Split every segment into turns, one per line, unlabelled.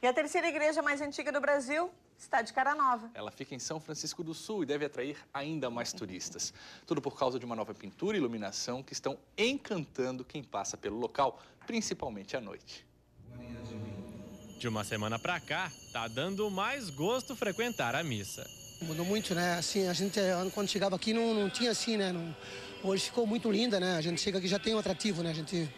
E a terceira igreja mais antiga do Brasil está de cara nova.
Ela fica em São Francisco do Sul e deve atrair ainda mais turistas. Tudo por causa de uma nova pintura e iluminação que estão encantando quem passa pelo local, principalmente à noite.
De uma semana para cá, tá dando mais gosto frequentar a missa.
Mudou muito, né? Assim, a gente quando chegava aqui não, não tinha assim, né? Não, hoje ficou muito linda, né? A gente chega aqui já tem um atrativo, né? A gente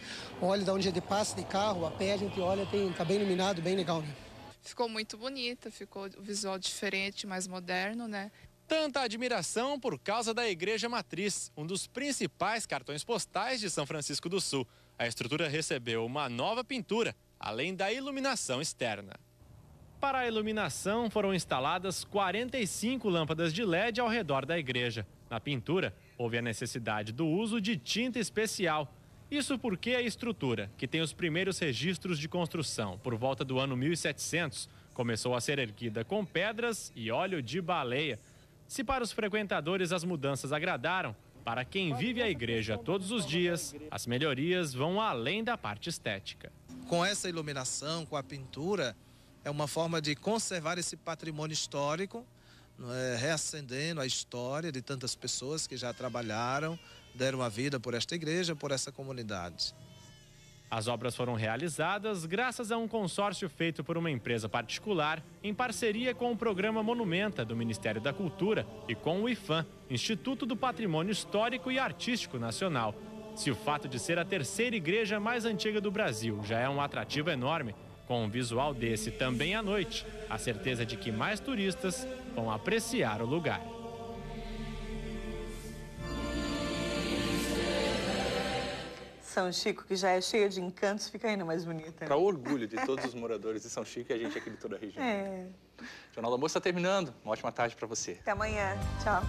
olha de onde a gente passa de carro, a pé, a gente olha, tem, tá bem iluminado, bem legal, né?
Ficou muito bonita, ficou o visual diferente, mais moderno, né?
Tanta admiração por causa da Igreja Matriz, um dos principais cartões postais de São Francisco do Sul. A estrutura recebeu uma nova pintura, além da iluminação externa. Para a iluminação foram instaladas 45 lâmpadas de LED ao redor da igreja. Na pintura, houve a necessidade do uso de tinta especial. Isso porque a estrutura, que tem os primeiros registros de construção por volta do ano 1700, começou a ser erguida com pedras e óleo de baleia. Se para os frequentadores as mudanças agradaram, para quem vive a igreja todos os dias, as melhorias vão além da parte estética.
Com essa iluminação, com a pintura, é uma forma de conservar esse patrimônio histórico, é, reacendendo a história de tantas pessoas que já trabalharam, deram a vida por esta igreja, por essa comunidade.
As obras foram realizadas graças a um consórcio feito por uma empresa particular em parceria com o programa Monumenta do Ministério da Cultura e com o IFAM, Instituto do Patrimônio Histórico e Artístico Nacional. Se o fato de ser a terceira igreja mais antiga do Brasil já é um atrativo enorme, com um visual desse também à noite, a certeza de que mais turistas vão apreciar o lugar.
São Chico, que já é cheia de encantos, fica ainda mais bonita.
Para orgulho de todos os moradores de São Chico e a gente aqui de toda a região.
É.
O Jornal do Almoço está terminando. Uma ótima tarde para você.
Até amanhã. Tchau.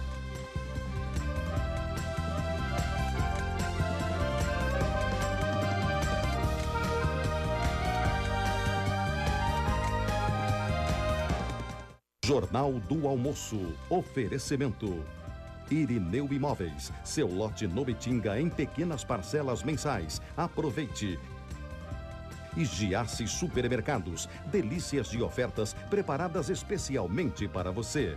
Jornal do Almoço. Oferecimento. Irineu Imóveis. Seu lote no Betinga em pequenas parcelas mensais. Aproveite. E Giasse Supermercados. Delícias de ofertas preparadas especialmente para você.